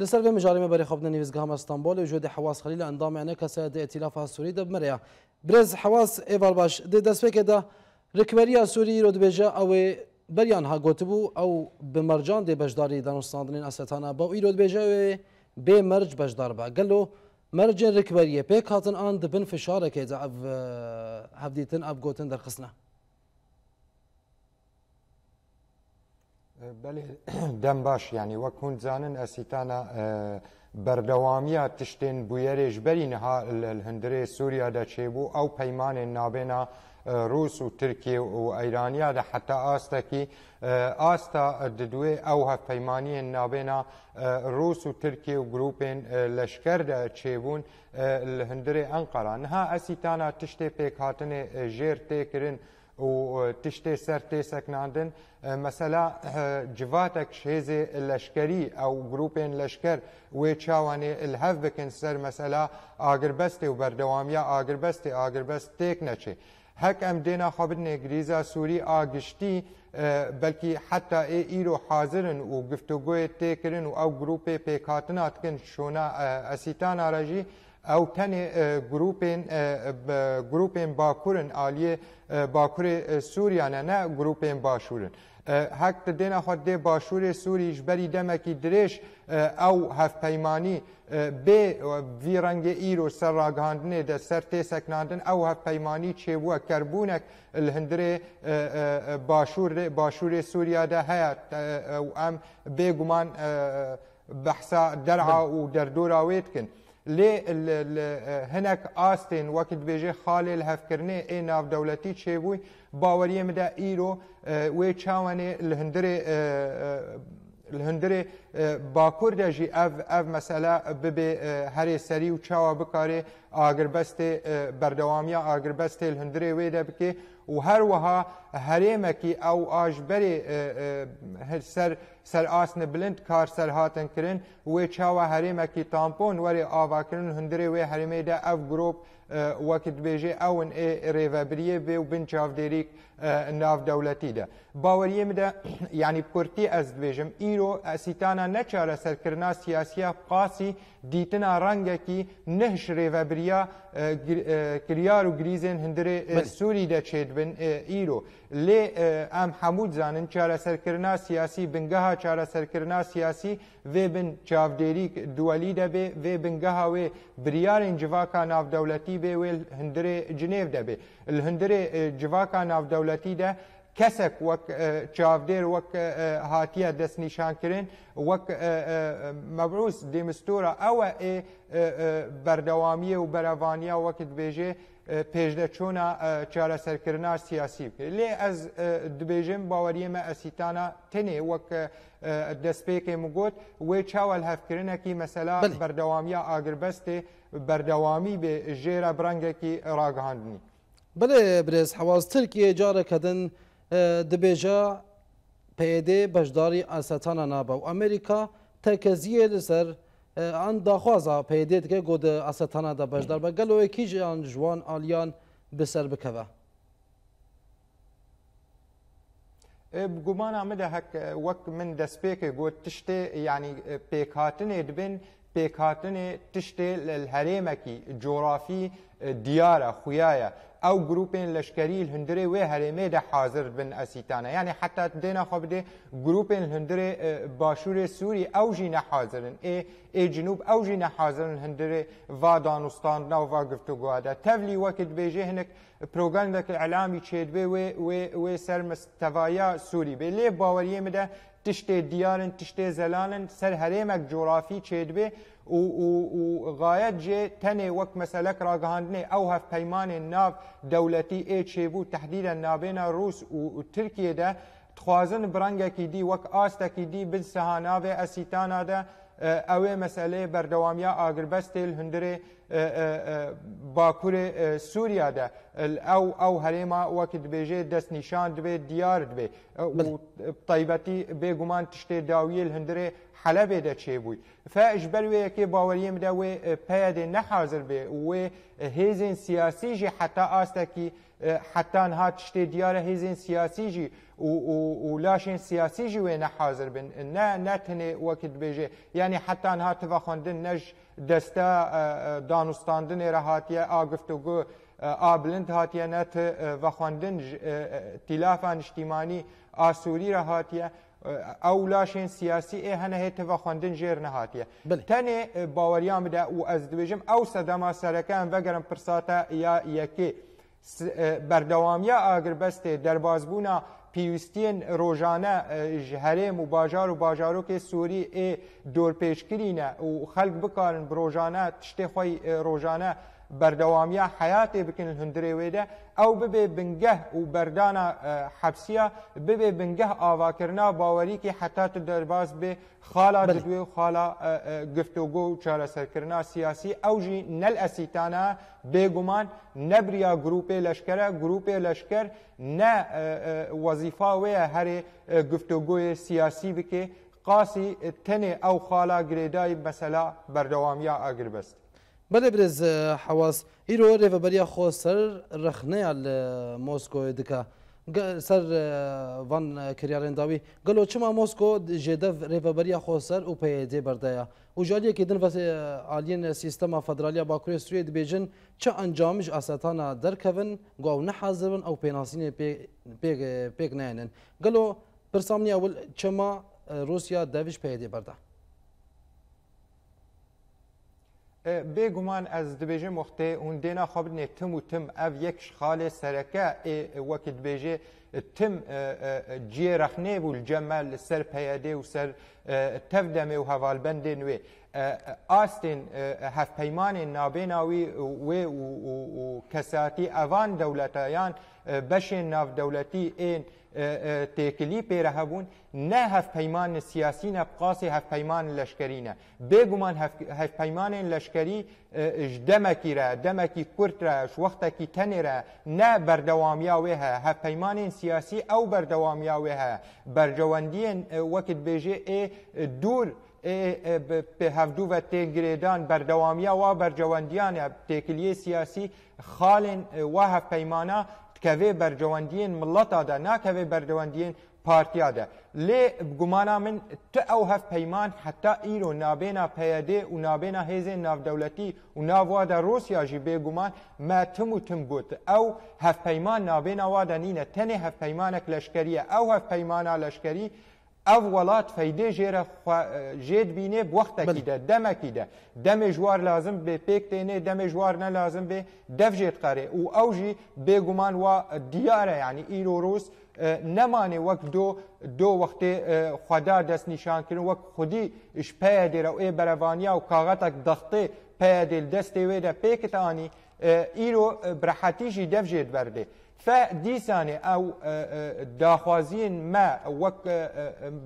لسر به مجاری خوب خواب گام استانبول وجود حواس خلیل اندام انکا سید ائتلاف سوری ده مریا برز حواس ایوال باش ده دست فکر ده رکبری سوری رو دبجا او بریان ها گوتبو او بمرجان ده بجداری دانستاندنین استانا با او رو دبیجه به مرج بجدار با گلو مرج رکبریه پیک هاتن آن دبن فشارکه ده اب هفدیتن اف گوتن آه، در خسنه بەێ دەم باش ینی وەکون زانن ئەسیتانە بەردەوامیە تشتێن بویەرێش بەری نەها هەندرێ سووریا دەچێبوو ئەو پەیمانێن نابێنە روس و ترکیه و ئەیرانیا لە حتا ئاستەکی ئاستا ددوێ ئەو هەفەیمانیە نابێنە روس و ترکیه و گروپێن لەشکەردا چێبوون هەندرێ ئەنقەران نها ئەسیتانە تشتێ پێکهاتنێ ژێر تێکردن وتشتي سرتي سكناندن مثلا جواتك شهزي لشكري او جروبين لشكر ويتشاواني الهف بكن سر مثلا آگر بستي وبردواميا آگر بستي آگر بست تيك نچه هك ام دينا خبرني غريزا سوري آگشتي بلکی حتی ای ایرو حاضرن و گفتگوی تکرن و او گروپ پیکاتنات کن شونا اسیتان آراجی او tenê e, grupên e, grupên bakurin aliyê e, bakurê Sûriyane ne grupên başûrin. Hek di dêna xwe dê başûrê Sûrî ji berî demekî dirêj ew hevpeymanî bê vî rengê îro ser ragihandinê de ser tê seknandin ew hevpeymanî çêbûye kerbûnek li hindirê başûrê Sûriya de heye ew em bêguman behsa der'a û derdora wê dikin. لێ هەنێک ئاستێن وەک دبێژێ خاڵێ لە هەفکردنێ ئێ ناودەوڵەتی چێبووی باوەریە مدا ئیرۆ وێ چاوانێ لە هەندێ هەندێ باکوور دەژی ئەv ئەv مەسەلا ببێ هەرێسەری و چاوە بکارێ ئاگربەستێ بەردەوامیە ئاگربەستێ هەندێ وێ دەبکێ و هەروەها هەرێمەکی ئەو ئاژبەری سەر سەرئاسنە بلند کار سەرهاتن کردن وێ چاوە هەرێمەکی تامپۆن وەری ئاواکردن هەندرێ وێ هەرمێدا ئەو گرۆپ وەکت بێژێ ئەون ئێ ڕێڤەبریە بێ و بن چاودێریک ناودەوڵەتیدا. باوەریەمدا ینی کورتی ئەس دبێژم ئیرۆ ئەسیتانە نەچارە سەرکردنا سیاسیە قاسی دیتنا رنگکی نه شری و بریا کریار و گریزن هندر سوری ده چید بن ایرو لی ام حمود زانن چاره سرکرنا سیاسی بنگها چاره سرکرنا سیاسی و بن چاودیری دوالی ده به و بنگها و بریار جواکا ناو دولتی به و هندر جنیو ده به الهندر جواکا ناو دولتی ده کەسێک وەک چاودێر وەک هاتیە دەستنیشانکردن وەک مەبروس دیمستورە ئەوە ئێ بەردەوامیە و بەرەوانیا وەکت بێژێ پێشدەچۆنا چارەسەرکردنا سیاسی بکرد لێ ئەس دبێژم باوەریمە ئەسیتانە تێنێ وەک دەستپێکی مگوت وێ چاوەل هەفکردنەکی مەسەلا بەردەوامیە ئاگربەستێ بەردەوامی بێ ژێرە برەنگێکی ڕاگەاندنی بڵێ برێز حواز ترکیە جارەکەدن دبیجا پیده بجداری استان نابا و امریکا تکزیه لسر آن دخوازا پیده که گود استان دا بجدار بگل و یکی جان جوان آلیان بسر بکوه بگومان آمده هک وک من دست پیک گود تشت یعنی پیکاتن ادبن پیکاتن تشت الهریمکی جغرافی دیاره خویایه ئەو گروپین لەشکەری هەندرێ وێ هەرێمێدا حاضر بن ئەسیتانە یعنی حتا دێنە خۆ بدێ گروپین هەندرێ باشوورێ سووری ئەو ژی نەحازرن ئێ ئێ جنوب ئەو ژی نەحازرن هەندرێ وا دانوستان ناووا گفتوگووادا تەولی وەکت بێژێ هەنێک پرۆگەندەکە ئەلامی چێدبێ وێ سەر مستەوایا سووری بێ لێ باوەریێ مدە تشتێ دیارن تشتێ زەلانن سەر هەرێمەک جۆرافی چێدبێ و غایەت جێ تەنێ وەک مەسەلەک ڕاگەاندنێ ئەو هەف پەیمانێن ناو دەولەتی ئێ چێبوو تهدیدە نابێنە ڕوس و ترکێدا تخوازن برنگێکی دی وەک ئاستێکی دی بن سەها ناوێ ئەسیتانادا ئەوێ مەسلەیە بەردەوامیا ئاگربەستێل هەندرێ باکوورێ سووریادا ئەو ئەو هەرێما وەکی دبێژێ دەستنیشان دبێت دیار دبێ تایبەتی بێگومان تشتێ داویل هەندرێ حەلەبێ دەچێ بووی فەش بەروەیەکێ باوەریە بدە وێ پەیەدێ نەحازر بێ وێ هێزین سیاسیژی حتا ئاستەکی حتان هات شتێ دیارە هێزین سیاسیژی و لاشین سیاسیژی وێ نەحازر بن نەتنێ وەکی دبێژێ ینی حتان هاتەوە خوندن نەژ دەستە دانوستاندنێ رەهاتیە ئاگفت و گو ئابلند هاتیە نەت بەخواندن تیلافان نیشتیمانی ئاسووری رەهاتیە ئەو لاشێن سیاسی ئێ هەنە هێتەوە خوندن ژێر نەهاتیە تەنێ باوەریان بدا و ئەس دەبێژم ئەو سەدەما سەرەکەیان بەگەرم پرساتە یا یەکێ بەردەوامیە ئاگربەستێ دەربازبوونا پێویستین ڕۆژانە هەرێم و باژار و باژارۆکی سووری ئێ دۆرپێشکرینە و خەک بکارن ڕۆژانە تشتێ خۆی ڕۆژانە بەردەوامیە حیاتێ بکن هەندرێ وێدە ئەو ببێ بنگەه و بەردانە حەبسیە ببێ بنگەه ئاواکردنا باوەریکی حتات دەرباز بێ خالا دوێ و خالا گفتوگۆ و چارەسەرکردنا سیاسی ئەوژی نەل ئەسیتانە بێگومان نەبریا گروپێ لەشکرە گروپێ لەشکر نە وەزیفا وەیە هەرێ گفتوگۆیە سیاسی بکێ قاسی تنێ ئەو خالا گرێدای بەسەلا بەردەوامیە ئاگر بەست. بله برز حواس ایرو ریوبریا خو سر رخنه ال موسکو دکا سر وان کریارن داوی گلو چما موسکو جدف ریوبریا خو سر او پیدې بردایا او جالی کې دن وسه الین سیستما فدرالیا باکوری سوید بیجن چا انجامش اساتانا درکون گاو نه حاضرن او پیناسین پیګ پیګ نه نن گلو پرسامنی اول چما روسیا دویش پیدې بردایا بێگومان ئەس دەبێژێ مختێ اون دێنا خبرێ تم و تم ئەv یەک خالێ سەرەکە وەکت بێژێ تم جێ رەخنێ بوو جەمە لە سەر پەیەدێ و سەر تەف دەمێ و هەواالبندێ نوێ ئاستین هەفپەیمانێن نابێناوی وێ و کەساتی ئەوان دەولەتەیان بەشێن ناودەولەتی ئێن تێکلی پێرەهەبوون نە هەفپەیمان سیاسی نە بقاسی هەفپەیمان لەشکرینە بێگومان هەفپەیمانێن لەشکری دەمەکیرە دەمەکی کورترەش وەختێکی تەنێرە نە بەردەوامیاوێ هە هەفپەیمانین سیاسی ئەو بەردەوامیاوێ هە بەرژەوەندیان وەکت بێژێ ئێ دوور. هەفتوو بە تێگرێدان بەردەوامیا وا بەرجەوەندیانە تێکلیە سیاسی خاڵێن وا هەفپەیمانە تکەوێ بەرجەوەندیین مڵەتادا ناکەوێ بەردەوەندیین پارتیادا لێ بگومانا من تە ئەو هەف پەیمان حتا ئیرۆ نابێنا پەیەدێ و نابێنا هێزێن ناودەولەتی و ناوادا ڕۆسیاژی بێگومان ماتم و تم گوت ئەو هەف پەیمان نابێنا وادە نینە تەنێ هەف پەیمانێک لەشکریە ئەو هەف پەیمانە لەشکری ئەو وڵات فەیدێ ژێرە ژێت بینێ وەختەکیدە دەمەکیدە دەمێ ژوار لازم بێ پێک تێنێ دەمێ ژوار نەلازم بێ دەفژێت قەرێ و ئەوژی بێگومان وا دیارە ینی ئیرۆڕۆس نەمانێ وەک دۆ دۆ وەختێ خدا دەست نیشانکردن وەک خودی شپەیە دێرە و ئێ بەرەوانیا و کاغەتەک دەختێ پەیە دێل دەستێ وێدە پێکتانی ئیرۆ برەحەتیژی دەفژێت بەردێ. فدیسانێ ئەو داخوازیین مە وەک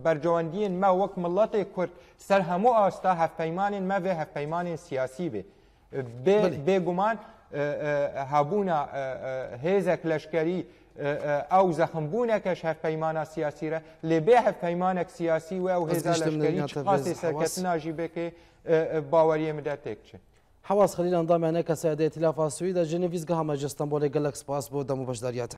بەرجەوەندین مە وەک مڵەتی کورد سەر هەموو ئاستا هەفپەیمانین مە بێ هەفپەیمانین سیاسی بێ بێگومان هەبوونا هێزێک لەشکەری ئەو زەخمبوونەکەش هەفپەیمانە سیاسیرە لێ بێ هەفپەیمانێک سیاسی و ئەو هێزە لەشکەری قاسی سەرکەس ناژی بێکێ باوەریە مدە تێک چێت. حواس خلیل اندام انه کسی ده ائتلاف آسوی در جنویز گاه مجلس تنبول گلک سپاس بود دمو بشداریت